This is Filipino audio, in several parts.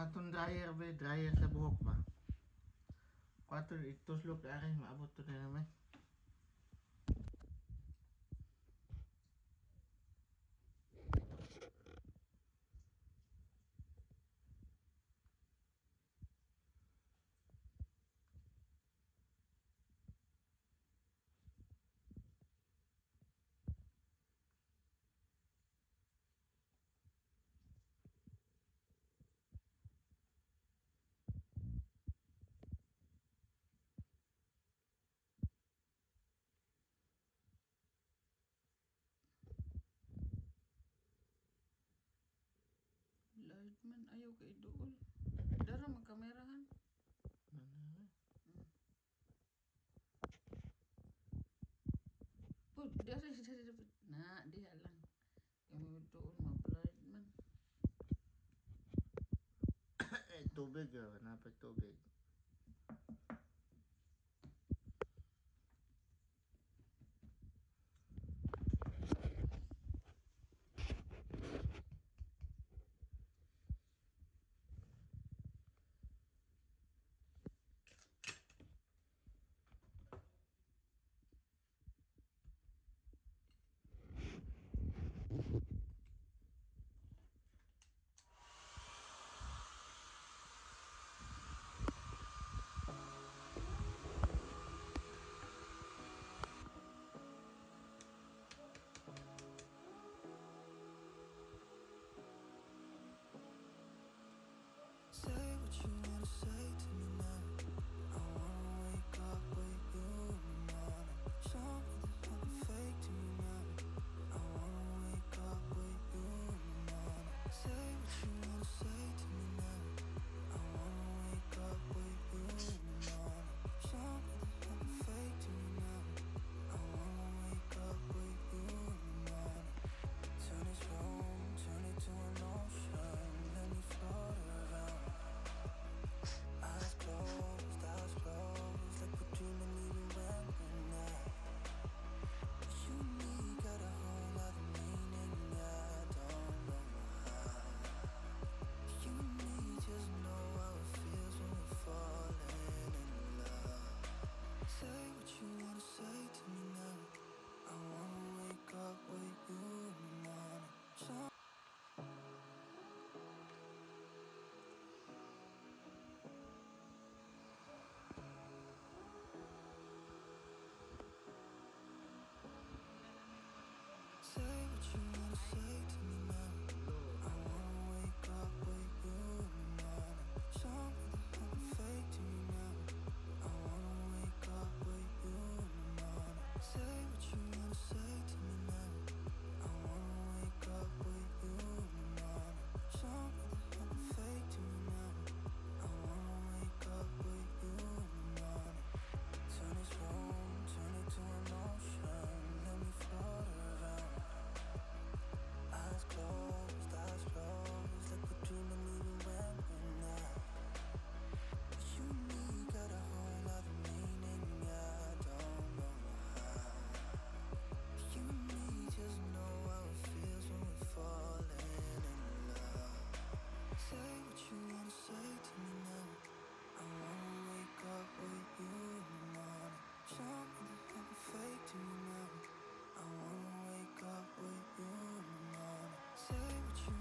Quantum dryer be, dryer sa buhok ba? Quantum ituslo ka rin, maabot to na naman. Man ayaw kay dool. Dara magkamerahan. Manara. Mm. Oh, dia sa sa sa na dia lang. Kami dool mag-blurred man. eh, tubig oh. ah, napatubig.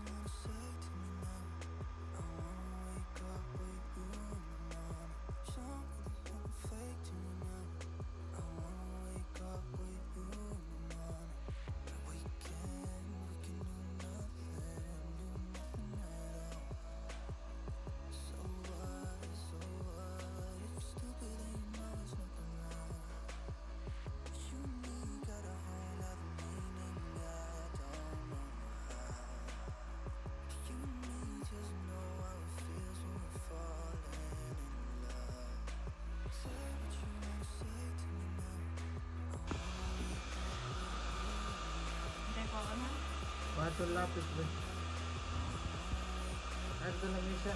outside Abdullah पिछले हमेशा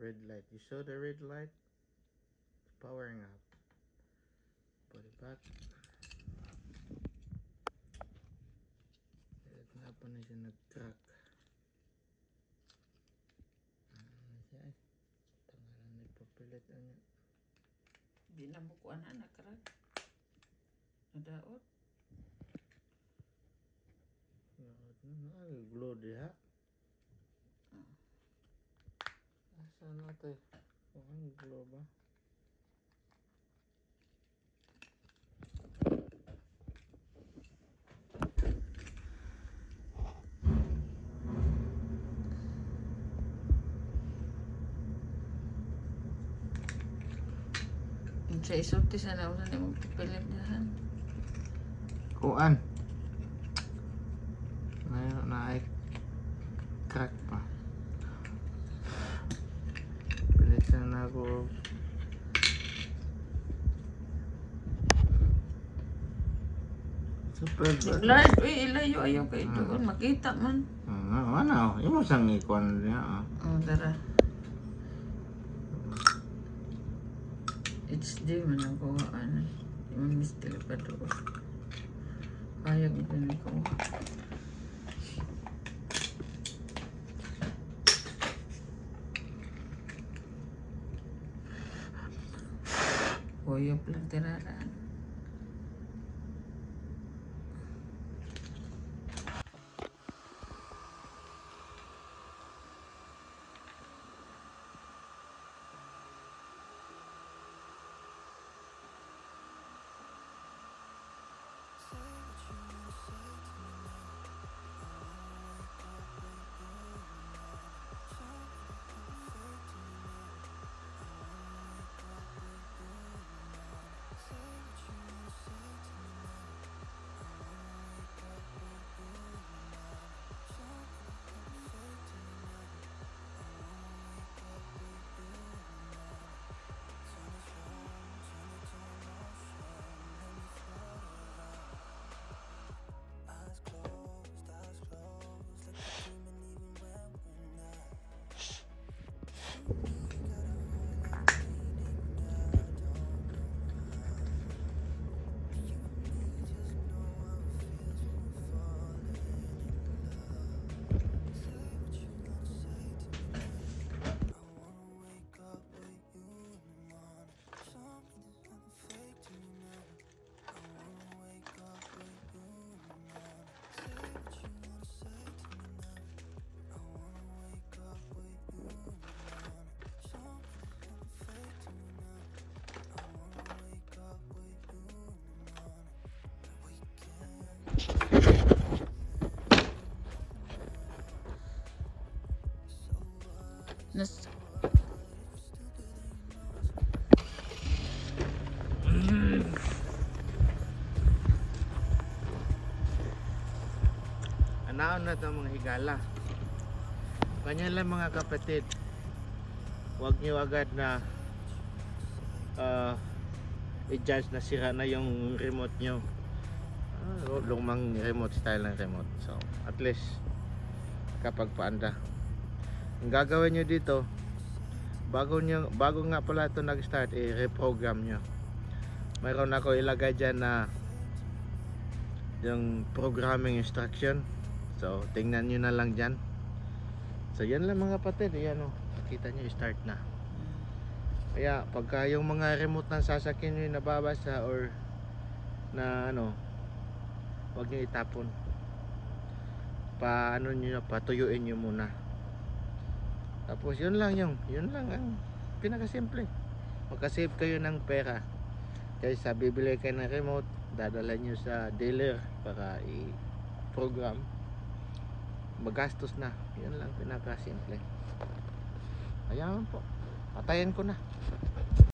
red light. You saw the red light? It's powering up. Put it back. Kahit nga pa na siya nag-crack. Ano siya eh. Tangalan papilit ano. Di na mo kuha na nakarag. Nadaot. Lahat na nag-glow diha. Asa na to? Ang glow ba? Sa isulti sa na usan mo pipilit diyan. Kuan. Na na crack ako. Super uy, ilayo ayaw kay doon. Makita man. Ah, ano? Imo sang ikon niya. ah. Oh, tara. HD man ang kuha. Ano. Yung mistil pa doon. Kaya ko din ko. Kuyop lang Anaon na itong mga higala. Kanya lang mga kapatid. Huwag niyo agad na ah, i-judge na sira na yung remote nyo. Ah, lumang remote style ng remote. So, at least kapag paanda. Ang gagawin nyo dito, bago, nyo, bago nga pala ito nag-start, i-reprogram nyo. Mayroon ako ilagay dyan na yung programming instruction. So, tingnan nyo na lang dyan. So, yan lang mga kapatid. Ayan o. Nakita nyo, start na. Kaya, pagka yung mga remote ng sasakyan nyo nababasa or na ano, huwag nyo itapon. Pa, ano nyo, patuyuin nyo muna. Tapos, yun lang yung, yun lang ang pinakasimple. Magkasave kayo ng pera. Kaysa bibili kayo ng remote, dadala nyo sa dealer para i-program magastos na. Yun lang pinakasimple. Ayan po. Patayin ko na